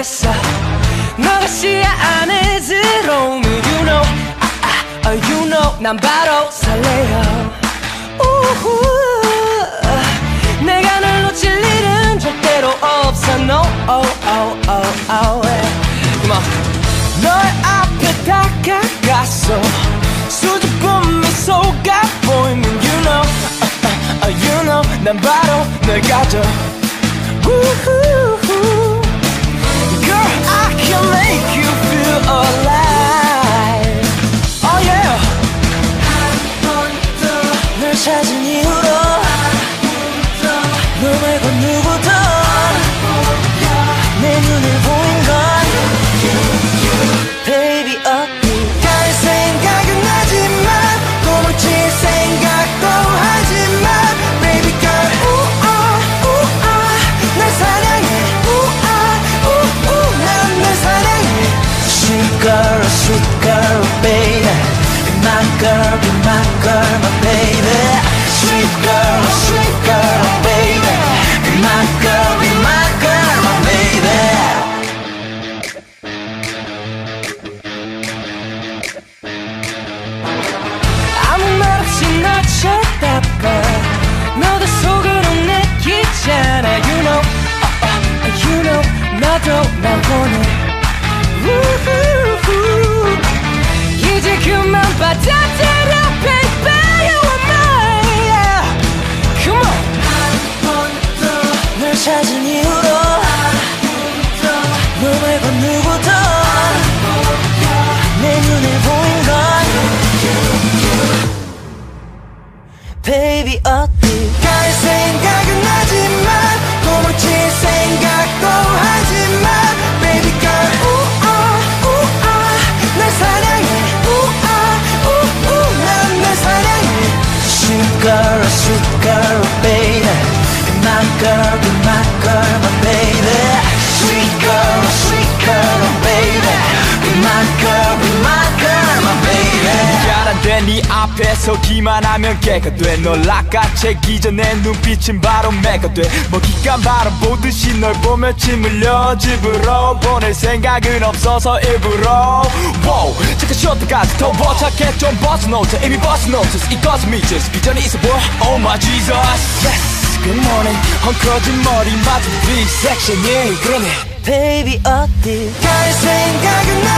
있어. 너가 시야 안에 들어오면 You know. 아, 아, You know. 난 바로 설레요. 우후, 내가 널 놓칠 일은 절대로 없어. No oh oh oh oh yeah. Come on 널 앞에 다가갔어 수줍은 미소가 보이면 You know. uh, uh, You know. 난 바로 널 가져. 우후후. 찾은 이후로 너 말고 누구도 내 눈에 보인 건 Baby 어디 갈 생각은 하지만 도망칠 생각도 하지만 Baby girl 우아 우아 날 사랑해 우아 우우 난널 사랑해 Sweet girl sweet girl baby Be my girl be my girl my baby uh, uh, 찾은 이후 어디 갈 생각은 하지만 도망칠 생각도 하지만 Baby girl 우아 우아 날 사랑해 우아 우우 난날 사랑해 sweet girl baby Be my girl be my girl 야란데 네 앞에 서기만 하면 깨가 돼널 낚아채기 전에 눈빛은 바로 매가 돼. 먹잇감 바라보듯이 널 보며 침 흘려 집으로 보낼 생각은 없어서 일부러. Wow 잠깐 쉬었다가도 더워 착해. 좀 벗어놓자 이미 벗어놓자 이것은 미쳤어 비전이 있어 보여 Oh my Jesus. Yes good morning. 헝클어진 머리 맞은 네 섹션이 그러네. Baby 어디 갈 생각은 생각